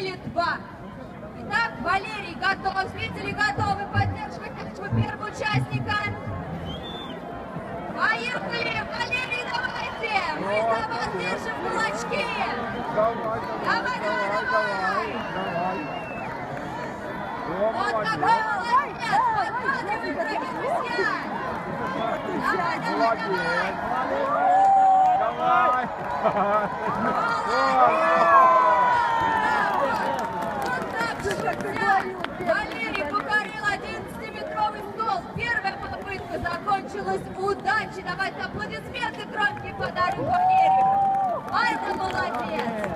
или два. Итак, Валерий готов. Зрители готовы поддерживать нашего первого участника. Поехали! Валерий, давайте! Мы за вас держим кулачки! Давай, давай, давай! Вот какой молодец! Подхватывай, дорогие друзья! Давай, давай, давай! Давай! Валерий покорил 11-метровый стол. Первая попытка закончилась удачей. Давайте аплодисменты громкие подарим Валерию. А это молодец!